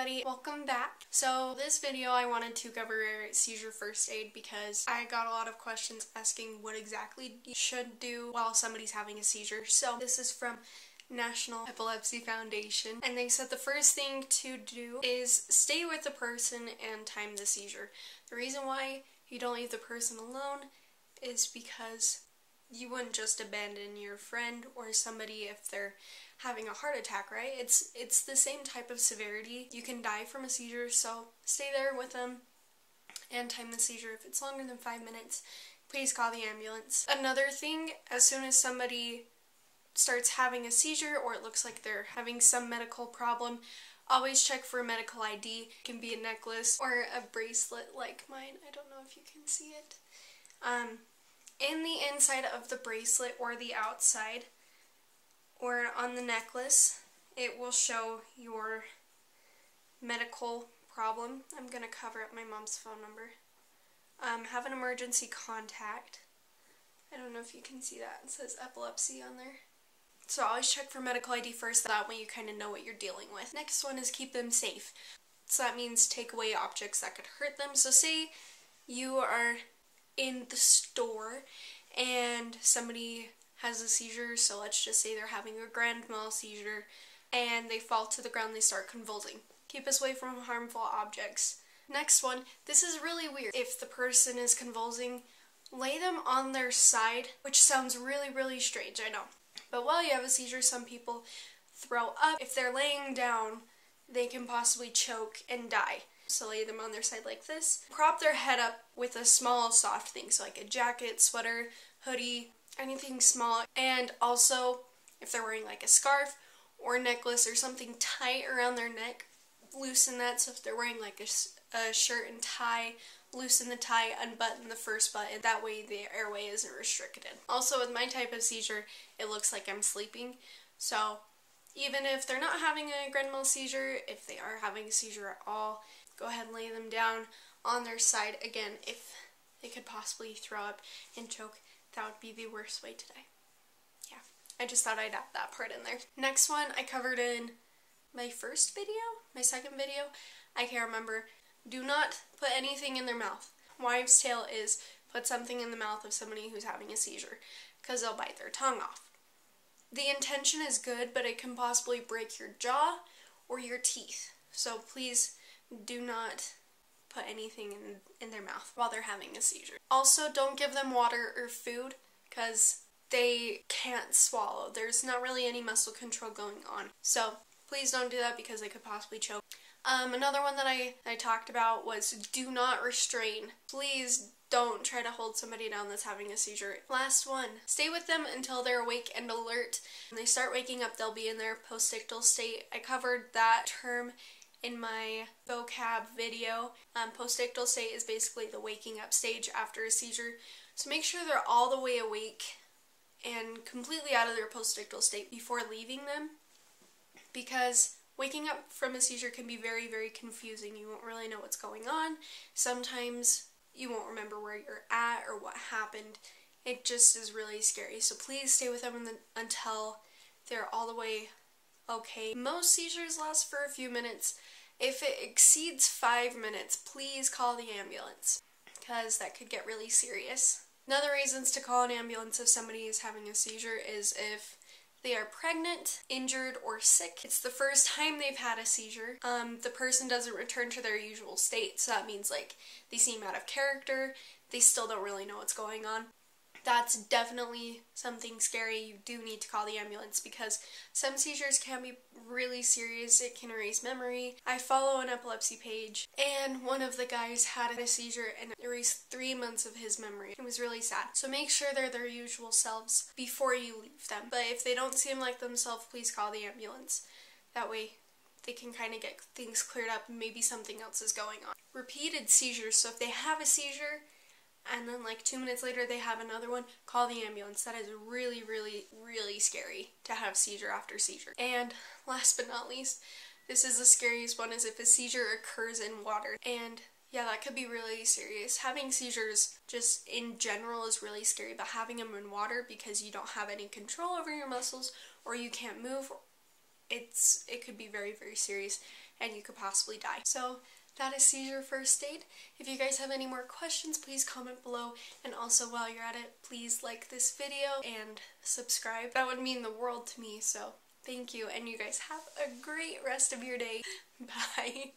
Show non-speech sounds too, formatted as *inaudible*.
everybody, welcome back. So this video I wanted to cover seizure first aid because I got a lot of questions asking what exactly you should do while somebody's having a seizure. So this is from National Epilepsy Foundation and they said the first thing to do is stay with the person and time the seizure. The reason why you don't leave the person alone is because you wouldn't just abandon your friend or somebody if they're having a heart attack, right? It's it's the same type of severity. You can die from a seizure, so stay there with them and time the seizure. If it's longer than 5 minutes, please call the ambulance. Another thing, as soon as somebody starts having a seizure or it looks like they're having some medical problem, always check for a medical ID. It can be a necklace or a bracelet like mine. I don't know if you can see it. Um, in the inside of the bracelet or the outside or on the necklace, it will show your medical problem. I'm going to cover up my mom's phone number. Um, have an emergency contact. I don't know if you can see that. It says epilepsy on there. So always check for medical ID first, that way you kind of know what you're dealing with. Next one is keep them safe. So that means take away objects that could hurt them. So say you are in the store and somebody has a seizure, so let's just say they're having a grand mal seizure, and they fall to the ground, they start convulsing. Keep us away from harmful objects. Next one, this is really weird. If the person is convulsing, lay them on their side, which sounds really, really strange, I know. But while you have a seizure, some people throw up. If they're laying down, they can possibly choke and die. So lay them on their side like this. Prop their head up with a small soft thing, so like a jacket, sweater, hoodie, anything small. And also, if they're wearing like a scarf or necklace or something tight around their neck, loosen that. So if they're wearing like a, a shirt and tie, loosen the tie, unbutton the first button. That way the airway isn't restricted. Also with my type of seizure, it looks like I'm sleeping. So even if they're not having a grand mal seizure, if they are having a seizure at all, go ahead and lay them down on their side. Again, if they could possibly throw up and choke, that would be the worst way to die. Yeah, I just thought I'd add that part in there. Next one I covered in my first video, my second video, I can't remember. Do not put anything in their mouth. Wives' tale is put something in the mouth of somebody who's having a seizure because they'll bite their tongue off. The intention is good, but it can possibly break your jaw or your teeth. So please do not put anything in, in their mouth while they're having a seizure. Also, don't give them water or food because they can't swallow. There's not really any muscle control going on. So please don't do that because they could possibly choke. Um, another one that I, I talked about was do not restrain. Please don't try to hold somebody down that's having a seizure. Last one, stay with them until they're awake and alert. When they start waking up, they'll be in their postictal state. I covered that term in my vocab video. Um, postictal state is basically the waking up stage after a seizure. So make sure they're all the way awake and completely out of their postictal state before leaving them because waking up from a seizure can be very, very confusing. You won't really know what's going on. Sometimes you won't remember where you're at or what happened. It just is really scary. So please stay with them the, until they're all the way okay. Most seizures last for a few minutes. If it exceeds five minutes, please call the ambulance because that could get really serious. Another reasons to call an ambulance if somebody is having a seizure is if they are pregnant, injured, or sick. It's the first time they've had a seizure. Um, the person doesn't return to their usual state, so that means like they seem out of character, they still don't really know what's going on that's definitely something scary. You do need to call the ambulance because some seizures can be really serious. It can erase memory. I follow an epilepsy page and one of the guys had a seizure and erased three months of his memory. It was really sad. So make sure they're their usual selves before you leave them. But if they don't seem like themselves, please call the ambulance. That way they can kind of get things cleared up maybe something else is going on. Repeated seizures. So if they have a seizure and then like two minutes later they have another one, call the ambulance. That is really, really, really scary to have seizure after seizure. And last but not least, this is the scariest one is if a seizure occurs in water. And yeah, that could be really serious. Having seizures just in general is really scary, but having them in water because you don't have any control over your muscles or you can't move, it's it could be very, very serious. and you could possibly die. So that is seizure first aid. If you guys have any more questions, please comment below. And also while you're at it, please like this video and subscribe. That would mean the world to me, so thank you. And you guys have a great rest of your day. *laughs* Bye.